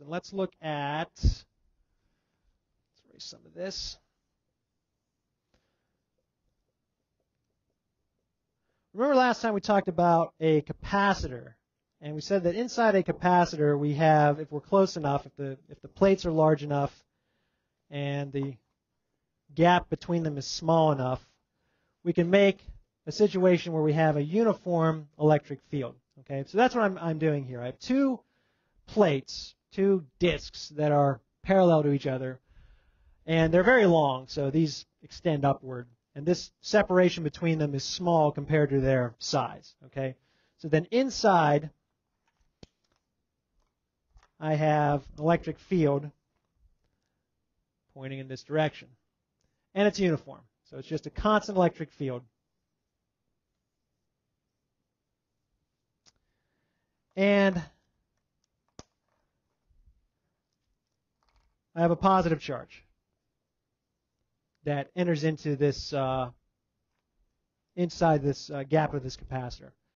And let's look at, let's erase some of this. Remember last time we talked about a capacitor, and we said that inside a capacitor we have, if we're close enough, if the if the plates are large enough, and the gap between them is small enough, we can make a situation where we have a uniform electric field. Okay, so that's what I'm, I'm doing here. I have two plates, two disks that are parallel to each other, and they're very long, so these extend upward. And this separation between them is small compared to their size. Okay, so then inside, I have electric field pointing in this direction, and it's uniform. So it's just a constant electric field. And I have a positive charge that enters into this uh, inside this uh, gap of this capacitor.